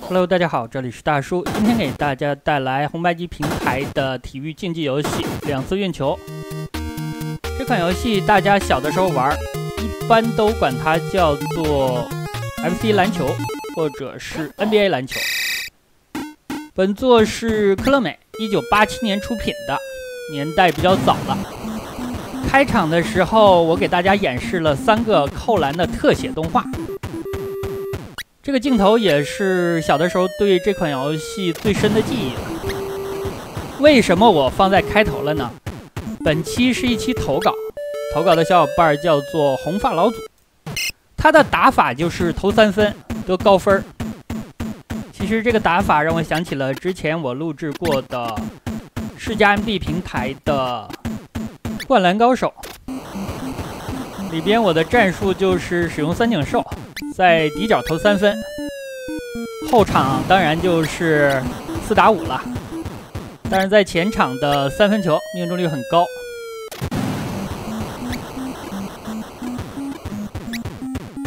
Hello，大家好，这里是大叔，今天给大家带来红白机平台的体育竞技游戏《两次运球》。这款游戏大家小的时候玩，一般都管它叫做 FC 篮球，或者是 NBA 篮球。本作是科乐美1987年出品的，年代比较早了。开场的时候，我给大家演示了三个扣篮的特写动画。这个镜头也是小的时候对这款游戏最深的记忆了。为什么我放在开头了呢？本期是一期投稿，投稿的小伙伴叫做红发老祖，他的打法就是投三分得高分儿。其实这个打法让我想起了之前我录制过的世嘉 MD 平台的《灌篮高手》，里边我的战术就是使用三井寿。在底角投三分，后场当然就是四打五了，但是在前场的三分球命中率很高。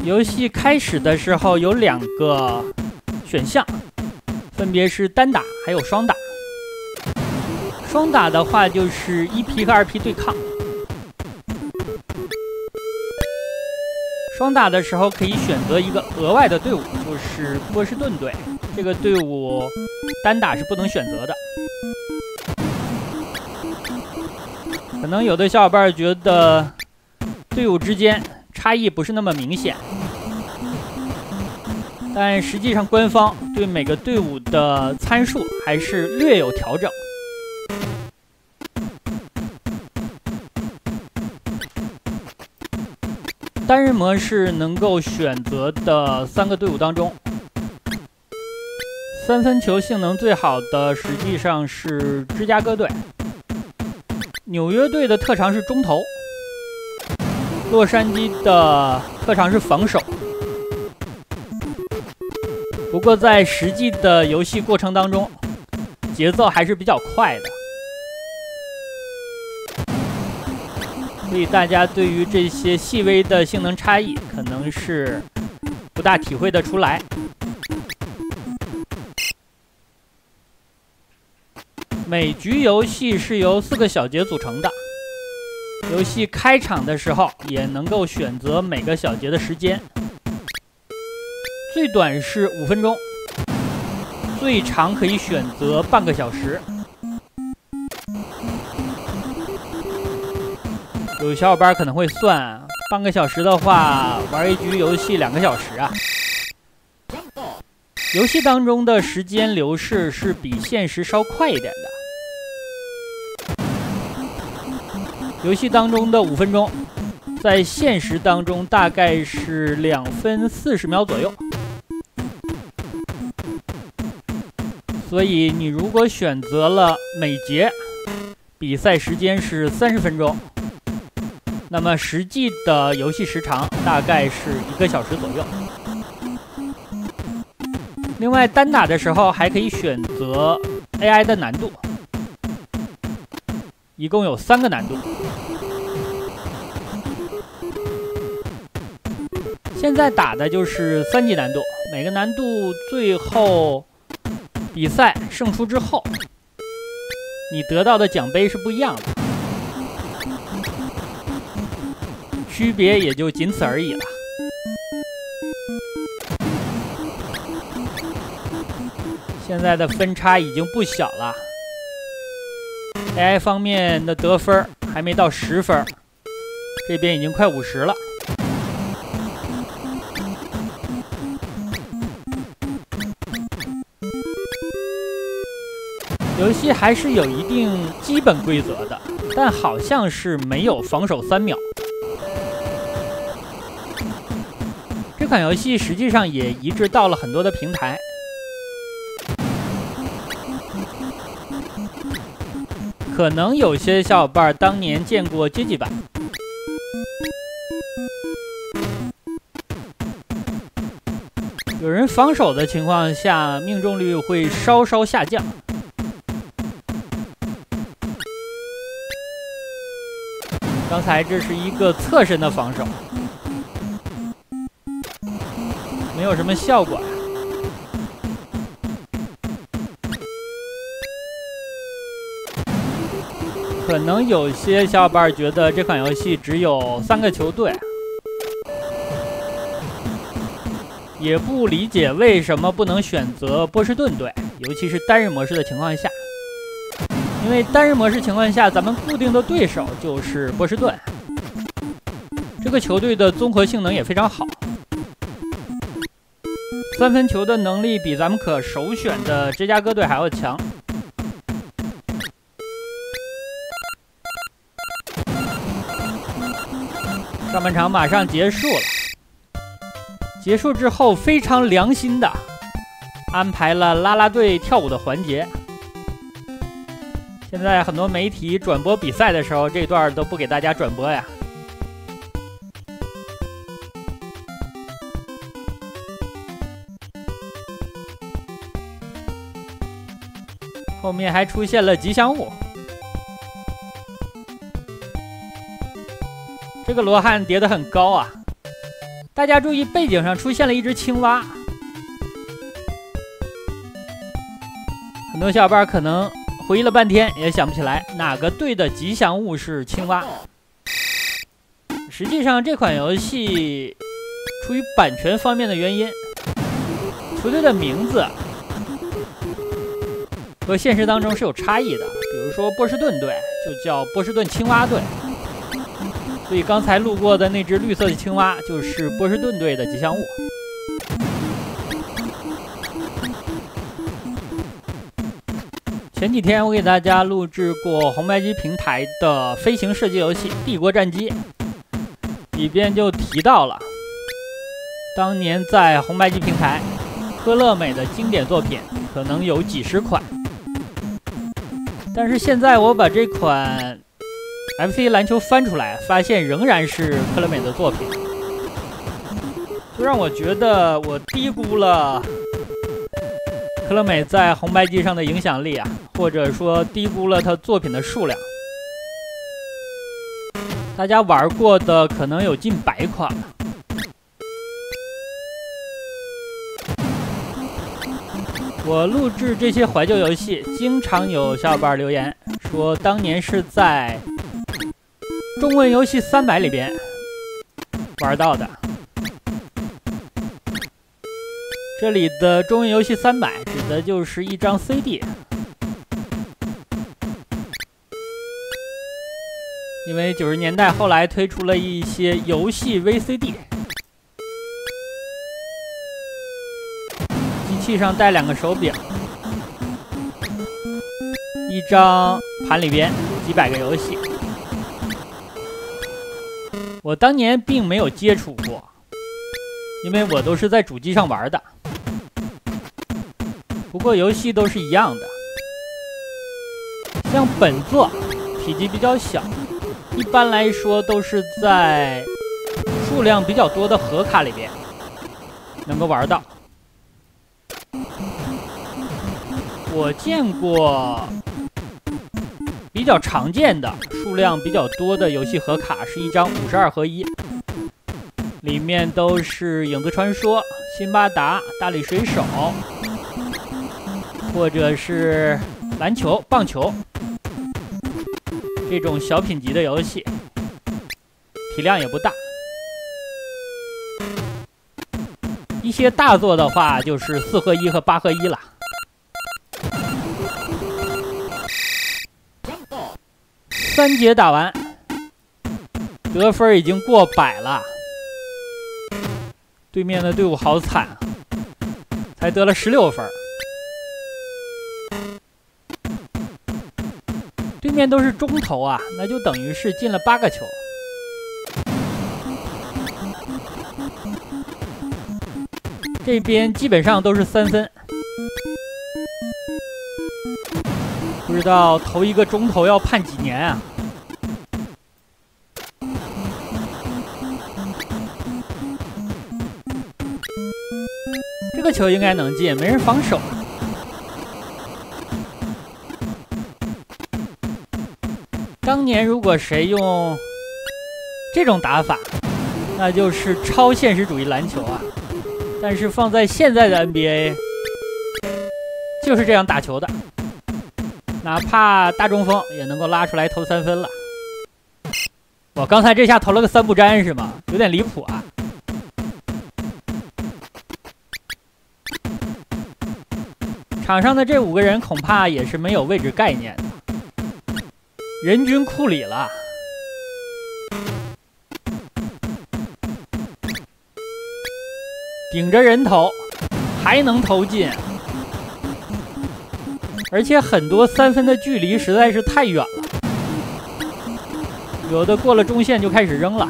游戏开始的时候有两个选项，分别是单打还有双打。双打的话就是一 P 和二 P 对抗。双打的时候可以选择一个额外的队伍，就是波士顿队。这个队伍单打是不能选择的。可能有的小伙伴觉得队伍之间差异不是那么明显，但实际上官方对每个队伍的参数还是略有调整。单人模式能够选择的三个队伍当中，三分球性能最好的实际上是芝加哥队。纽约队的特长是中投，洛杉矶的特长是防守。不过在实际的游戏过程当中，节奏还是比较快的。所以大家对于这些细微的性能差异，可能是不大体会得出来。每局游戏是由四个小节组成的，游戏开场的时候也能够选择每个小节的时间，最短是五分钟，最长可以选择半个小时。有小伙伴可能会算，半个小时的话，玩一局游戏两个小时啊。游戏当中的时间流逝是比现实稍快一点的。游戏当中的五分钟，在现实当中大概是两分四十秒左右。所以你如果选择了每节比赛时间是三十分钟。那么实际的游戏时长大概是一个小时左右。另外，单打的时候还可以选择 AI 的难度，一共有三个难度。现在打的就是三级难度，每个难度最后比赛胜出之后，你得到的奖杯是不一样的。区别也就仅此而已了。现在的分差已经不小了，AI 方面的得分还没到十分，这边已经快五十了。游戏还是有一定基本规则的，但好像是没有防守三秒。这款游戏实际上也移植到了很多的平台，可能有些小伙伴当年见过街机版。有人防守的情况下，命中率会稍稍下降。刚才这是一个侧身的防守。没有什么效果。可能有些小伙伴觉得这款游戏只有三个球队，也不理解为什么不能选择波士顿队，尤其是单人模式的情况下。因为单人模式情况下，咱们固定的对手就是波士顿，这个球队的综合性能也非常好。三分球的能力比咱们可首选的芝加哥队还要强。上半场马上结束了，结束之后非常良心的安排了啦啦队跳舞的环节。现在很多媒体转播比赛的时候，这段都不给大家转播呀。后面还出现了吉祥物。这个罗汉叠得很高啊！大家注意，背景上出现了一只青蛙。很多小伙伴可能回忆了半天也想不起来哪个队的吉祥物是青蛙。实际上，这款游戏出于版权方面的原因，球队的名字和现实当中是有差异的。比如说，波士顿队就叫波士顿青蛙队。所以刚才路过的那只绿色的青蛙就是波士顿队的吉祥物。前几天我给大家录制过红白机平台的飞行射击游戏《帝国战机》，里边就提到了，当年在红白机平台，科乐美的经典作品可能有几十款，但是现在我把这款。FC 篮球翻出来，发现仍然是科乐美的作品，就让我觉得我低估了科乐美在红白机上的影响力啊，或者说低估了他作品的数量。大家玩过的可能有近百款了。我录制这些怀旧游戏，经常有小伙伴留言说，当年是在。中文游戏三百里边玩到的，这里的中文游戏三百指的就是一张 CD，因为九十年代后来推出了一些游戏 VCD，器上带两个手柄，一张盘里边几百个游戏。我当年并没有接触过，因为我都是在主机上玩的。不过游戏都是一样的，像本作体积比较小，一般来说都是在数量比较多的盒卡里边能够玩到。我见过。比较常见的、数量比较多的游戏盒卡是一张五十二合一，里面都是《影子传说》《辛巴达》《大力水手》，或者是篮球、棒球这种小品级的游戏，体量也不大。一些大作的话，就是四合一和八合一了。三节打完，得分已经过百了。对面的队伍好惨，才得了十六分。对面都是中投啊，那就等于是进了八个球。这边基本上都是三分。知道投一个中投要判几年啊？这个球应该能进，没人防守。当年如果谁用这种打法，那就是超现实主义篮球啊！但是放在现在的 NBA，就是这样打球的。哪怕大中锋也能够拉出来投三分了。我刚才这下投了个三不沾是吗？有点离谱啊！场上的这五个人恐怕也是没有位置概念的，人均库里了。顶着人头，还能投进，而且很多三分的距离实在是太远了，有的过了中线就开始扔了。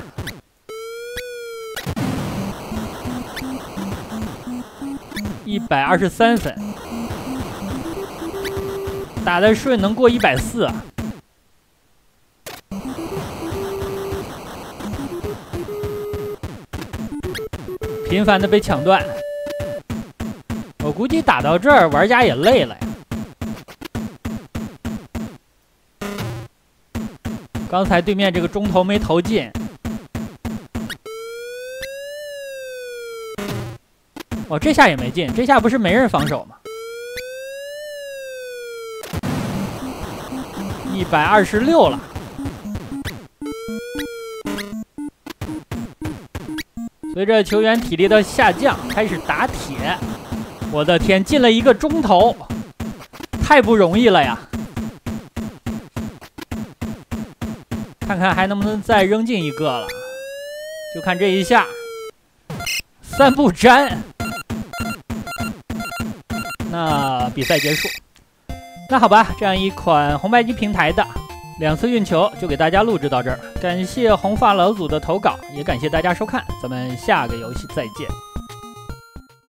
一百二十三分，打的顺能过一百四！频繁的被抢断，我估计打到这儿，玩家也累了刚才对面这个中投没投进，哦，这下也没进，这下不是没人防守吗？一百二十六了。随着球员体力的下降，开始打铁。我的天，进了一个中投，太不容易了呀！看看还能不能再扔进一个了，就看这一下，三不沾，那比赛结束。那好吧，这样一款红白机平台的。两次运球就给大家录制到这儿，感谢红发老祖的投稿，也感谢大家收看，咱们下个游戏再见。